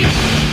you.